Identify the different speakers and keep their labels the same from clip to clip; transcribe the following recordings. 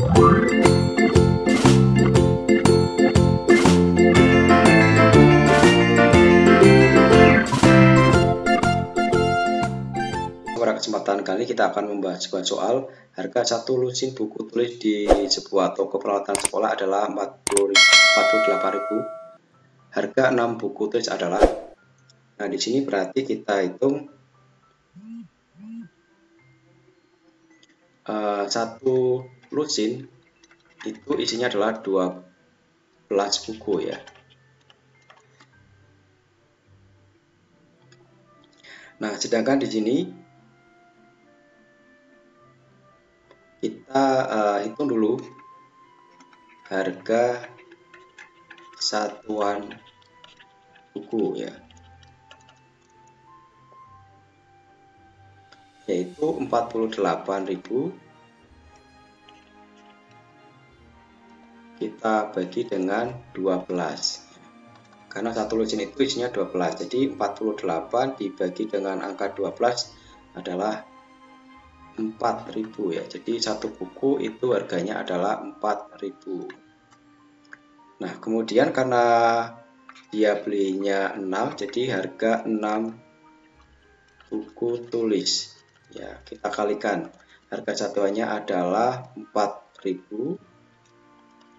Speaker 1: Pada kesempatan kali kita akan membahas sebuah soal. Harga satu lusin buku tulis di sebuah toko peralatan sekolah adalah 48.000 harga 6 buku tulis adalah nah di sini berarti kita hitung uh, satu lusin itu isinya adalah 12 buku ya. Nah, sedangkan di sini kita uh, hitung dulu harga satuan buku ya yaitu 48.000 kita bagi dengan 12 karena satu lusin itu isinya 12 jadi 48 dibagi dengan angka 12 adalah 4000 ya. Jadi satu buku itu harganya adalah 4000 nah kemudian karena dia belinya 6 jadi harga 6 buku tulis ya kita kalikan. Harga satuannya adalah 4000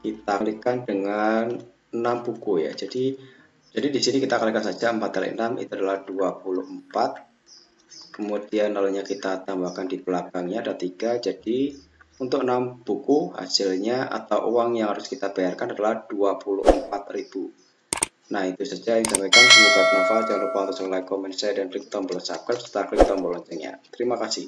Speaker 1: kita kalikan dengan 6 buku ya. Jadi jadi di sini kita kalikan saja 4 kali 6 itu adalah 24 kemudian nolnya kita tambahkan di belakangnya ada tiga. Jadi untuk 6 buku hasilnya atau uang yang harus kita bayarkan adalah 24.000 nah itu saja yang disampaikan. Semoga bermanfaat. Jangan lupa untuk like, comment, share, dan klik tombol subscribe serta klik tombol loncengnya. Terima kasih